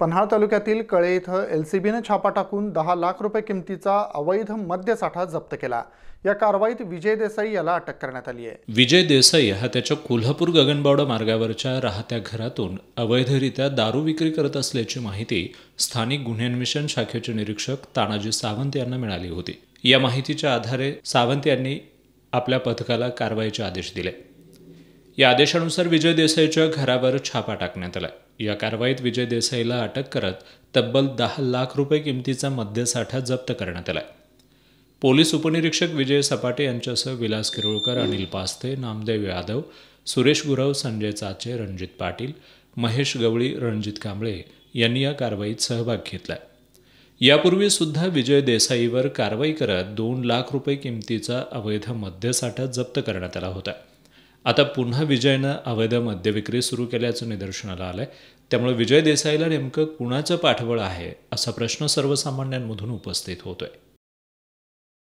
पन्हाळ तालुक्यातील कळे इथं एल सी बीनं छापा टाकून दहा लाख रुपये किमतीचा अवैध मद्यसाठा जप्त केला. या कारवाईत विजय देसाई याला अटक करण्यात आली आहे. विजय देसाई हा त्याच्या कोल्हापूर गगनबावडा मार्गावरच्या राहत्या घरातून अवैधरित्या दारू विक्री करत असल्याची माहिती स्थानिक गुन्हे अन्वेषण शाखेचे निरीक्षक तानाजी सावंत यांना मिळाली होती. या माहितीच्या आधारे सावंत यांनी आपल्या पथकाला कारवाईचे आदेश दिले. या आदेशानुसार विजय देसाईच्या घरावर छापा टाकण्यात आला या कारवाईत विजय देसाईला अटक करत तब्बल दहा लाख रुपये किमतीचा मद्यसाठा जप्त करण्यात आला पोलीस उपनिरीक्षक विजय सपाटे यांच्यासह विलास किरोळकर अनिल पास्ते नामदेव यादव सुरेश गुरव संजय चाचे रणजित पाटील महेश गवळी रणजित कांबळे यांनी या कारवाईत सहभाग घेतला यापूर्वी सुद्धा विजय देसाईवर कारवाई करत दोन लाख रुपये किमतीचा अवैध मद्यसाठा जप्त करण्यात आला होता. आता पुन्हा विजयनं अवैध मद्यविक्री सुरू केल्याचं निदर्शनाला आलंय. त्यामुळे विजय देसाईला नेमकं कुणाचं पाठबळ आहे असा प्रश्न सर्वसामान्यांमधून उपस्थित होतोय.